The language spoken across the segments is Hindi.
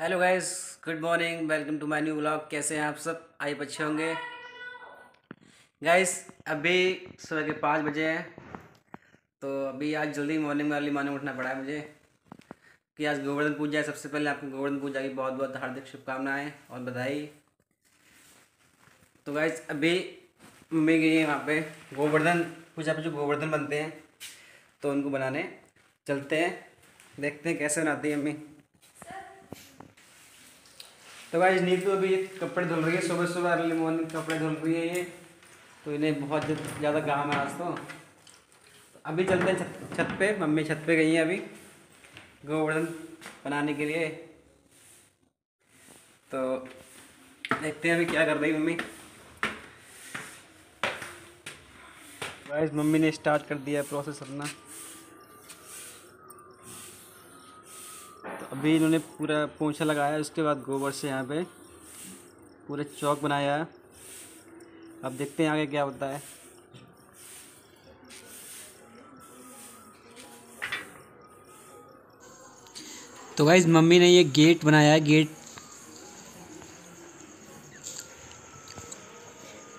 Hello guys good morning welcome to my new blog कैसे हैं आप सब? आई अच्छे होंगे। गाइस अभी सुबह के पाँच बजे हैं तो अभी आज जल्दी मॉर्निंग में अर्ली मॉर्निंग उठना पड़ा है मुझे। कि आज गोवर्धन पूजा है, सबसे पहले आपको गोवर्धन पूजा की बहुत बहुत हार्दिक शुभकामनाएँ और बधाई। तो गाइस अभी मम्मी गई है वहाँ पे, गोवर्धन, पूजा पे जो गोवर्धन बनते हैं तो उनको बनाने चलते हैं। देखते हैं कैसे बनाती है मम्मी। तो भाई नीतू अभी ये कपड़े धुल रही है सुबह सुबह अर्ली मॉर्निंग कपड़े धुल रही है ये। तो इन्हें बहुत ज़्यादा काम है आज तो। अभी चलते हैं छत पे, मम्मी छत पे गई हैं अभी, गोवर्धन बनाने के लिए। तो देखते हैं अभी क्या कर रही मम्मी। मम्मी ने स्टार्ट कर दिया है प्रोसेस अपना। अभी इन्होंने पूरा पोछा लगाया उसके बाद गोबर से यहाँ पे पूरा चौक बनाया है। अब देखते हैं आगे क्या होता है। तो गाइज़ मम्मी ने ये गेट बनाया है, गेट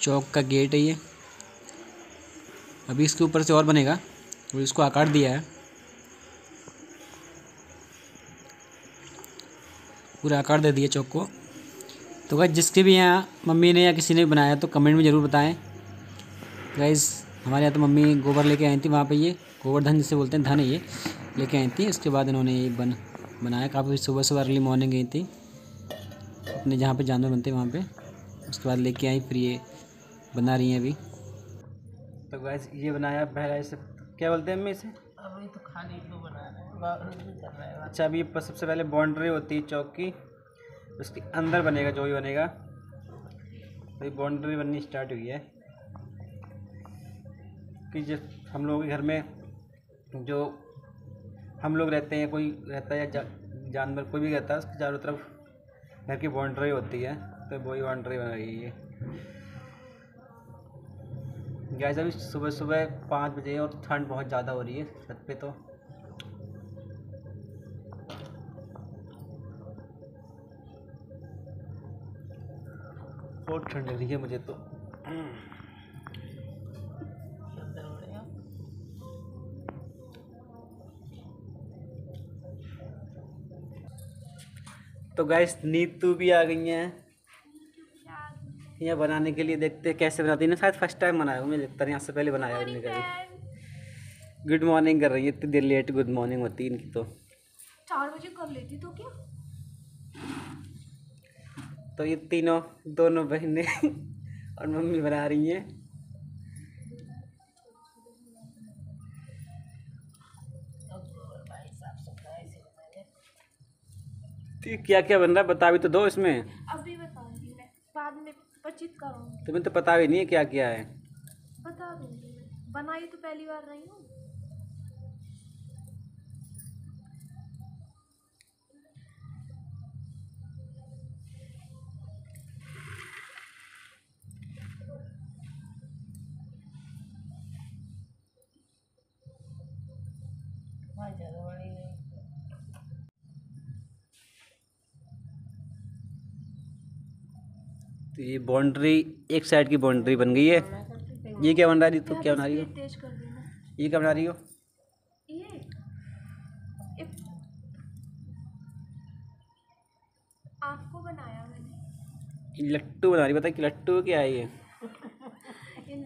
चौक का गेट है ये। अभी इसके ऊपर से और बनेगा, और इसको आकार दिया है। पूरा आकार दे दिया चौक को। तो गाइज़ जिसके भी यहाँ मम्मी ने या किसी ने बनाया तो कमेंट में ज़रूर बताएँ। गाइज़ हमारे यहाँ तो मम्मी गोबर लेके आई थी वहाँ पे ये गोवर्धन जिसे बोलते हैं धन है ये लेके आई थी। उसके बाद इन्होंने ये बन बनाया। काफ़ी सुबह सुबह अर्ली मॉर्निंग गई थी। अपने जहाँ पे जानवर बनते हैं वहाँ पे। उसके बाद लेके आई फिर ये बना रही हैं अभी। तो गाइज़ ये बनाया पहला इसे क्या बोलते हैं मम्मी इसे? अभी तो खाली अच्छा अभी सबसे पहले बाउंड्री होती है चौक की उसके अंदर बनेगा जो भी बनेगा। अभी बाउंड्री बननी स्टार्ट हुई है। कि जब हम लोगों के घर में जो हम लोग रहते हैं कोई रहता है या जा, जानवर कोई भी रहता है उसके चारों तरफ़ घर की बाउंड्री होती है। तो वही बाउंड्री बन रही है। गैस अभी सुबह सुबह पाँच बजे और ठंड बहुत ज़्यादा हो रही है छत पे तो। बहुत ठंड लग रही है मुझे तो। तो गैस नीतू भी आ गई हैं। यहाँ बनाने के लिए देखते हैं कैसे बनाती है। शायद फ़र्स्ट टाइम बनाया हूँ लगता है यहाँ से पहले बनाया इन्होंने कभी। गुड मॉर्निंग कर रही है, इतनी देर लेट गुड मॉर्निंग होती है इनकी तो। चार बजे कर लेती तो क्या? तो ये तीनों दोनों बहनें और मम्मी बना रही हैं। तो क्या क्या बन रहा है? बता भी तो दो इसमें। अभी बताऊँगी मैं बाद में पचित करूँगी। तुम्हें तो पता भी नहीं है क्या क्या है। बता दूँगी बनाई तो पहली बार रही हूँ। तो ये बाउंड्री एक साइड की बाउंड्री बन गई है। ये क्या बन रहा है तू क्या बना रही हो? स्पीड तेज कर देना ये क्या बना रही हो? आपको बनाया मैंने लट्टू बना रही बता कि लट्टू क्या है ये?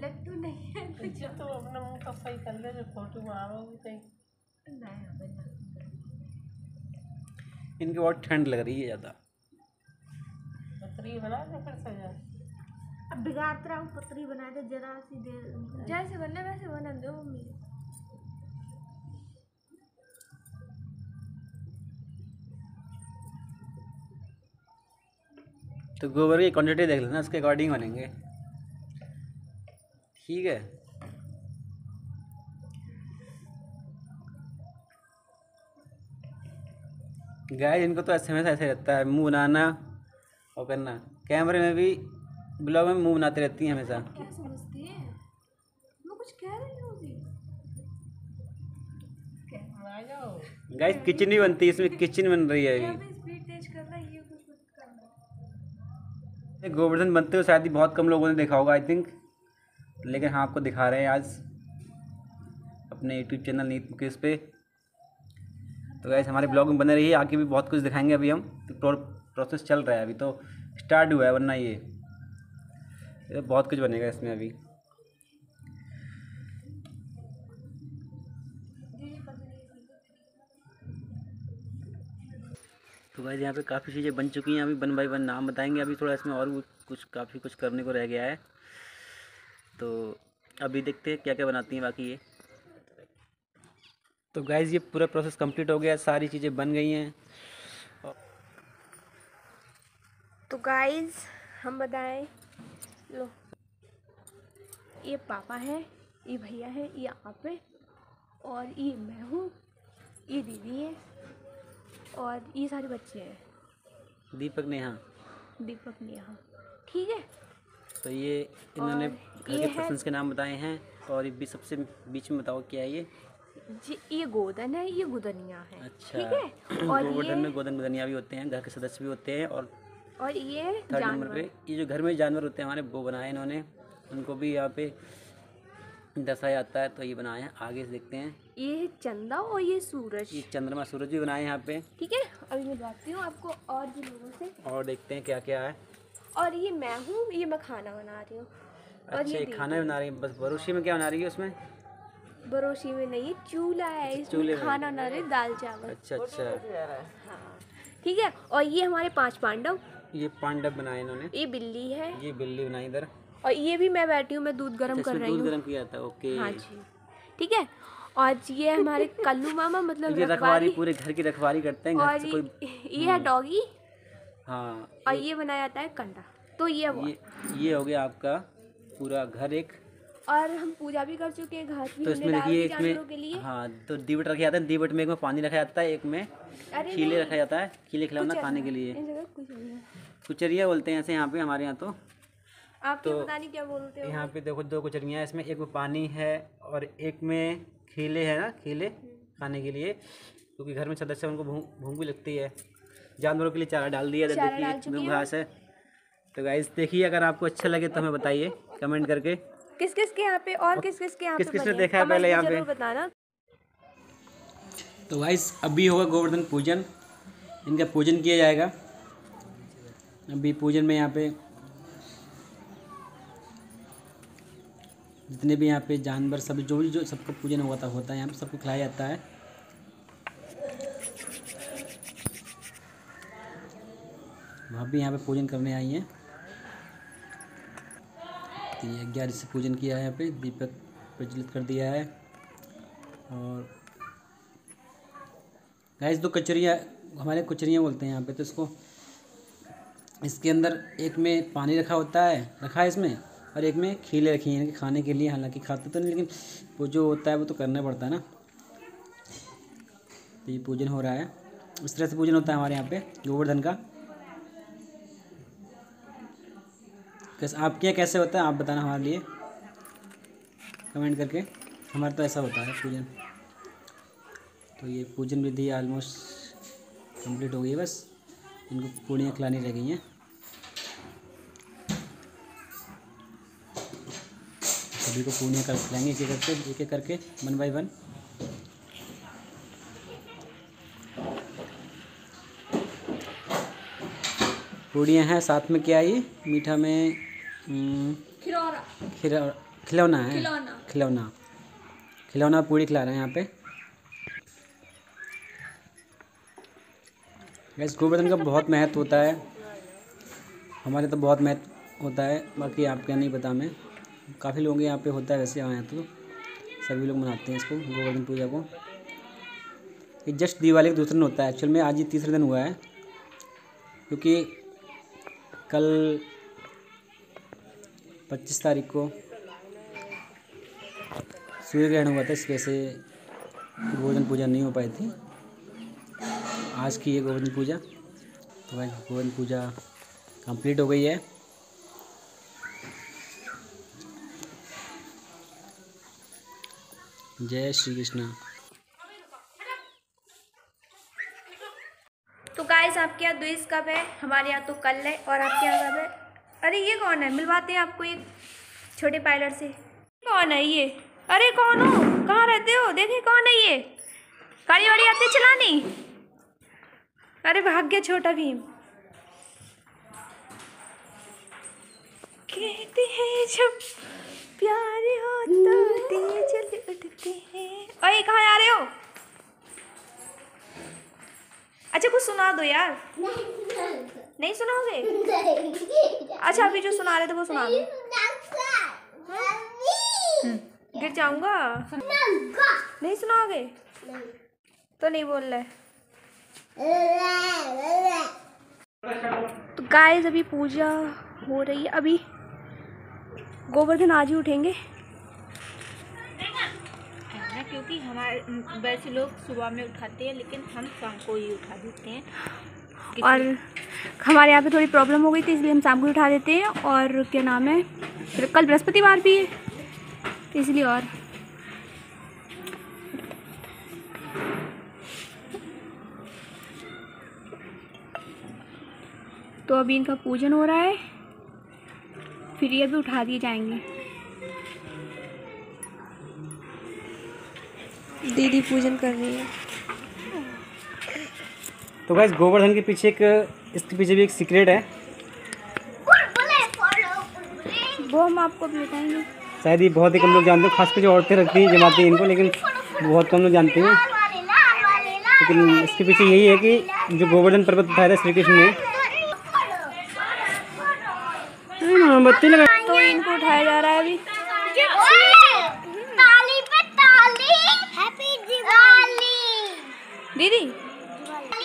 लट्टू नहीं है कुछ तो अपना मुँह का सही कर ले फ़ोटो मारोगी कहीं इनकी बहुत ठंड लग रही है ज़्यादा। पतरी बना दे फिर सजा। अब बिगाड़ते रहो पतरी बना दे जरा सी देर जैसे बनना वैसे बना दो मम्मी। तो गोबर की क्वांटिटी देख लेना उसके अकॉर्डिंग बनेंगे। ठीक है? गाय इनको तो ऐसे में ऐसे रहता है मुँह बनाना और करना। कैमरे में भी ब्लॉग में मुँह बनाते रहती हैं हमेशा। गाइस किचन ही बनती है इसमें किचन बन रही है। अभी गोवर्धन बनते हुए शायद ही बहुत कम लोगों ने देखा होगा आई थिंक लेकिन हाँ आपको दिखा रहे हैं आज अपने यूट्यूब चैनल नीत मुकेश पे। तो गैस हमारे ब्लॉग में बने रहिए, आगे भी बहुत कुछ दिखाएँगे अभी हम। तो प्रोसेस चल रहा है अभी तो। स्टार्ट हुआ है वरना ये तो बहुत कुछ बनेगा इसमें अभी। तो गाइज़ यहाँ पे काफ़ी चीज़ें बन चुकी हैं अभी वन बाई वन नाम बताएँगे अभी थोड़ा इसमें और कुछ काफ़ी कुछ करने को रह गया है। तो अभी देखते हैं क्या क्या बनाती हैं बाकी ये। तो गाइज़ ये पूरा प्रोसेस कंप्लीट हो गया सारी चीज़ें बन गई हैं। तो गाइज़ हम बताएँ लो ये पापा है ये भैया है ये आप है और ये मैं हूँ ये दीदी है और ये सारे बच्चे हैं। दीपक नेहा दीपक नेहा ठीक है? तो ये इन्होंने घर के है- के नाम बताए हैं और ये भी सबसे बीच में बताओ क्या है ये? जी ये गोदन है ये गुदनिया है अच्छा। ठीक है? और ये में गोदन गोदनिया भी होते हैं घर के सदस्य भी होते हैं और और ये थर्ड नंबर जानवर। पे ये जो घर में जानवर होते हैं हमारे वो बनाए इन्होंने। उनको भी यहाँ पे दर्शाया जाता है तो ये बनाए हैं आगे से देखते हैं। ये है चंदा और ये सूरज। ये चंद्रमा सूरज भी बनाए हैं यहाँ पे। ठीक है अभी मैं बताती हूँ आपको और भी लोगों से। और देखते हैं क्या क्या है। और ये मैं हूँ ये मैं खाना बना रही हूँ। अच्छा ये खाना बना रही है बस बरोशी में क्या बना रही है उसमें? बरोशी में नहीं है चूल्हा है चूल्हे इसमें खाना बना रहे दाल चावल। अच्छा अच्छा। ठीक है और ये हमारे पाँच पांडव। ये पांडव बनाए इन्होंने। ये बिल्ली है। ये बिल्ली बनाई इधर। और ये भी मैं बैठी हूँ मैं दूध गर्म अच्छा, कर रही दूध हूँ। गर्म किया था ओके। हाँ जी। ठीक है और ये हमारे कल्लू मामा मतलब ये रखवारी पूरे घर की रखवारी करते हैं और कोई ये है डॉगी। हाँ और ये बनाया जाता है कंडा। तो ये ये ये हो गया आपका पूरा घर एक। और हम पूजा भी कर चुके हैं घास भी तो इसमें देखिए दी जानवरों के लिए। हाँ तो दीवट रखे जाते हैं दीवट में एक में पानी रखा जाता है एक में खीले रखा जाता है खीले खिलौना खाने के लिए। कुचरिया। बोलते हैं ऐसे यहाँ पे हमारे यहाँ तो। आप तो पता नहीं क्या बोलते हो? यहाँ पे देखो दो कुचरियाँ हैं इसमें एक में पानी है और एक में खीले है ना खीले खाने के लिए। क्योंकि घर में सदस्य उनको भूख भी लगती है। जानवरों के लिए चारा डाल दिया देखिए हूँ। घास है। तो गाइस देखिए अगर आपको अच्छा लगे तो हमें बताइए कमेंट करके। किस किस के यहाँ पे और किस किस के यहाँ किस किस ने देखा है पहले यहाँ पे? बताना। तो गाइस अभी होगा गोवर्धन पूजन। इनका पूजन किया जाएगा। अभी पूजन में यहाँ पे जितने भी यहाँ पे जानवर सब जो भी जो सबका पूजन होता होता है यहाँ पे सबको खिलाया जाता है। भाभी यहाँ पे पूजन करने आई हैं। तो ये ग्यारह से पूजन किया है यहाँ पे, दीपक प्रज्वलित कर दिया है। और गाइस, दो कचरियाँ, हमारे कचरियाँ बोलते हैं यहाँ पे तो इसको, इसके अंदर एक में पानी रखा होता है, रखा है इसमें, और एक में खीले रखी हैं खाने के लिए, हालाँकि खाते तो नहीं, लेकिन वो जो होता है वो तो करना पड़ता है ना। तो ये पूजन हो रहा है। इस तरह से पूजन होता है हमारे यहाँ पे, गोवर्धन का। कैसे आपके यहाँ कैसे होता है, आप बताना हमारे लिए। कमेंट करके। हमारा तो ऐसा होता है, पूजन। तो ये पूजन विधि ऑलमोस्ट कंप्लीट हो गई है बस। इनको पूड़ियाँ खिलानी रह गई हैं। सभी को पूड़ियाँ कर खिलाएँगे एक एक करके, एक एक करके वन बाई वन पूड़ियाँ हैं, साथ में क्या ये? मीठा में खिलौना। खिलौना है। खिलौना। खिलौना। खिलौना पूड़ी खिला रहे हैं यहाँ पे। गैस गोवर्धन का बहुत महत्व होता है। हमारे तो बहुत महत्व होता है बाकी आपका नहीं पता मैं काफ़ी लोग यहाँ पे होता है वैसे हमारे यहाँ तो। सभी लोग मनाते हैं इसको गोवर्धन पूजा को। ये जस्ट दिवाली के दूसरे दिन होता है। एक्चुअल में आज ही तीसरे दिन हुआ है। क्योंकि कल पच्चीस तारीख को। सूर्य ग्रहण हुआ था इस वजह से गोवर्धन पूजा नहीं हो पाई थी। आज की है गोवर्धन पूजा तो भाई गोवर्धन पूजा कंप्लीट हो गई है। जय श्री कृष्णा। तो गाइस आपके यहाँ द्विस कब है? हमारे यहाँ तो कल है और आपके यहाँ कब है? अरे ये कौन है? मिलवाते हैं आपको एक छोटे पायलट से। कौन है ये? अरे कौन हो? कहाँ रहते हो? देखे कौन है ये? गाड़ी वाड़ी आती चलानी? अरे भाग गया छोटा भीम। कहते हैं जब प्यार हो तो जल उठते हैं। अरे कहाँ जा रहे हो? अच्छा कुछ सुना दो यार। नहीं सुनाओगे अच्छा अभी जो सुना रहे थे वो सुना दो। गिर जाऊँगा। नहीं सुनाओगे तो नहीं बोल रहे। तो गाइस अभी पूजा हो रही है। अभी गोवर्धन आज ही उठेंगे। क्योंकि हमारे वैसे लोग सुबह में उठाते हैं लेकिन हम शाम को ही उठा देते हैं। और हमारे यहाँ पे थोड़ी प्रॉब्लम हो गई थी, इसलिए हम शाम को उठा देते हैं और क्या नाम है, फिर कल बृहस्पतिवार भी है तो इसलिए और। तो अभी इनका पूजन हो रहा है, फिर ये भी उठा दिए जाएँगे। दीदी पूजन कर रही है। तो गाइस गोवर्धन के पीछे एक इसके पीछे भी एक सीक्रेट है। वो हम आपको बताएँगे। शायद ये बहुत ही कम लोग जानते हैं खासकर जो औरतें रखती हैं जमाती हैं इनको लेकिन बहुत कम लोग जानते हैं। लेकिन इसके पीछे यही है कि जो गोवर्धन पर्वत उठाया था श्री कृष्ण ने मोमबत्ती लगा तो इनको उठाया जा रहा है अभी। ताली पे ताली। हैप्पी दिवाली दीदी ताली पे ताली हैप्पी दिवाली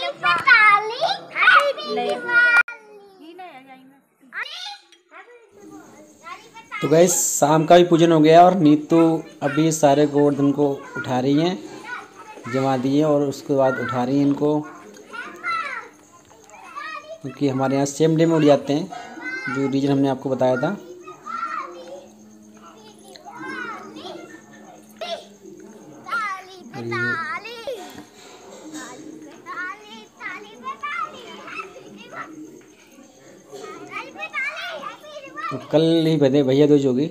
तो गैस शाम का भी पूजन हो गया और नीतू अभी सारे गोवर्धन को उठा रही हैं, जमा दिए और उसके बाद उठा रही हैं इनको। क्योंकि हमारे यहाँ सेम डे में उड़ जाते हैं, जो रीजन हमने आपको बताया था। कल ही बने भैया दूज होगी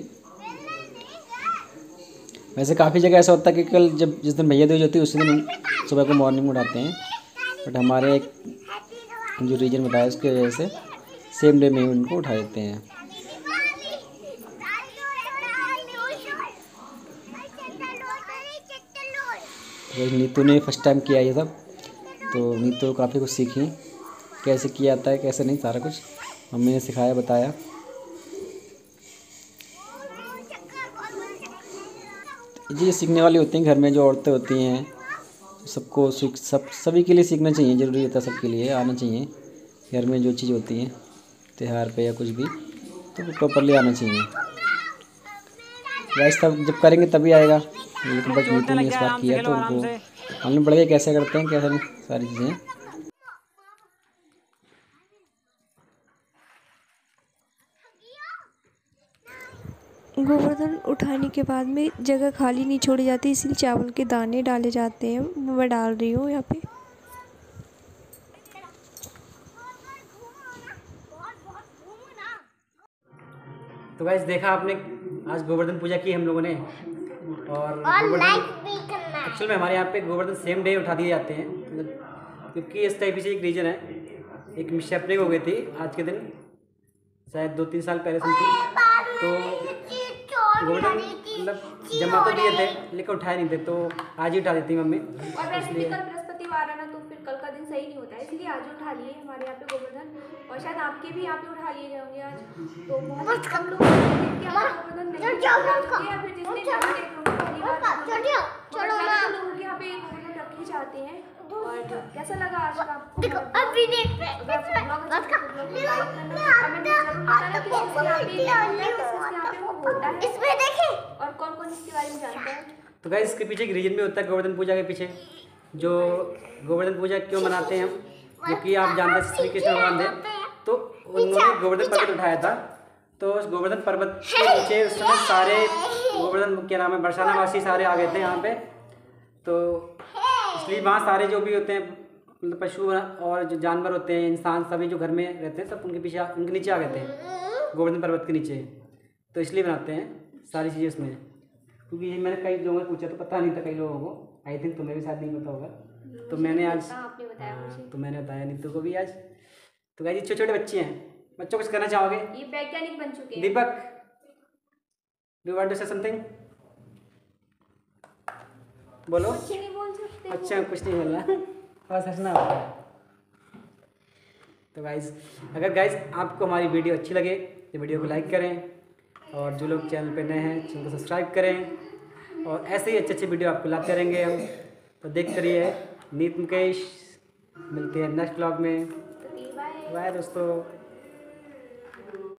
वैसे काफ़ी जगह ऐसा होता है कि कल जब जिस दिन भैया दूज होती है, उसी दिन सुबह को मॉर्निंग में उठाते हैं। बट हमारे एक जो रीजन बताया उसकी वजह से सेम डे में ही उनको उठा देते हैं। नीतू ने फ़र्स्ट टाइम किया ये सब तो नीतू काफ़ी कुछ सीखी। कैसे किया जाता है, कैसे नहीं, सारा कुछ मम्मी ने सिखाया, बताया। ये सीखने वाली होती हैं, घर में जो औरतें होती हैं, सबको सीख, सब, सभी के लिए सीखना चाहिए ज़रूरी होता है सबके लिए आना चाहिए, घर में जो चीज़ होती है, त्यौहार पे या कुछ भी तो प्रॉपरली आना चाहिए। वैसे तब जब करेंगे तभी आएगा। लेकिन बट नीतू ने इस बार किया तो उनको मालूम पड़ गया कैसे करते हैं, कैसे सारी चीज़ें। गोवर्धन उठाने के बाद में जगह खाली नहीं छोड़ी जाती इसलिए चावल के दाने डाले जाते हैं। मैं डाल रही हूँ यहाँ पे। तो वैसे देखा आपने आज गोवर्धन पूजा की हम लोगों ने। और गोवर्धन एक्चुअल में हमारे यहाँ पे गोवर्धन सेम डे उठा दिए जाते हैं। मतलब क्योंकि इस टाइप से एक रीजन है। एक मिसहैपनिंग हो गई थी आज के दिन शायद दो तीन साल पहले से तो गोवर्धन मतलब जमा तो दिए थे लेकिन उठाए नहीं थे तो आज ही उठा देती मम्मी। और वैसे भी कल बृहस्पतिवार है ना तो फिर कल का दिन सही नहीं होता है इसलिए आज उठा लिए हमारे यहाँ पे गोवर्धन। और शायद आपके भी यहाँ पे उठा लिए जाएँगे आज। तो बहुत कम लोग हैं जिनके यहाँ पे गोवर्धन नहीं या फिर जिसने नहीं देखे होंगे पहली बार गोवर्धन। और ज़्यादातर लोगों के यहाँ पे जाते हैं। और कैसा लगा आज का आपको? देखो अभी देख अगर आपको ब्लॉग अच्छा लगा तो लाइक करना कमेंट में ज़रूर बताना किस किस के यहाँ पे ये होता है इसमें देखे और कौन कौन इसके बारे में जानता है? तो गाइस इसके पीछे एक रीजन भी होता है गोवर्धन पूजा के पीछे जो गोवर्धन पूजा क्यों मनाते हैं हम? क्योंकि आप जानते हैं श्री कृष्ण भगवान थे। तो उन्होंने गोवर्धन पर्वत उठाया था। तो उस गोवर्धन पर्वत के नीचे उस समय सारे गोवर्धन क्या नाम है बरसाना वासी सारे आ गए थे यहाँ पे। तो इसलिए वहाँ सारे जो भी होते हैं मतलब पशु और जो जानवर होते हैं इंसान सभी जो घर में रहते हैं सब उनके पीछे उनके नीचे आ गए थे। गोवर्धन पर्वत के नीचे। तो इसलिए बनाते हैं सारी चीज़ें उसमें। क्योंकि ये मैंने कई लोगों से पूछा तो पता नहीं था कई लोगों को। आई थिंक तुम्हें भी शायद नहीं पता होगा। तो मैंने आज हाँ, तो मैंने बताया नीतू को भी आज। तो गाइस छोटे छोटे बच्चे हैं। बच्चों कुछ करना चाहोगे? ये वैज्ञानिक बन चुके हैं। Deepak. Do want to say something बोलो। कुछ नहीं बोल सकते अच्छा कुछ नहीं बोलना। बस हंसना होता है। तो गाइज़ अगर गाइज़ आपको हमारी वीडियो अच्छी लगे तो वीडियो को लाइक करें और जो लोग चैनल पे नए हैं चैनल को सब्सक्राइब करें और ऐसे ही अच्छे अच्छे वीडियो आपको लाते रहेंगे हम। तो देखते रहिए नीत मुकेश मिलते हैं नेक्स्ट ब्लॉग में। तो बाय बाय दोस्तों।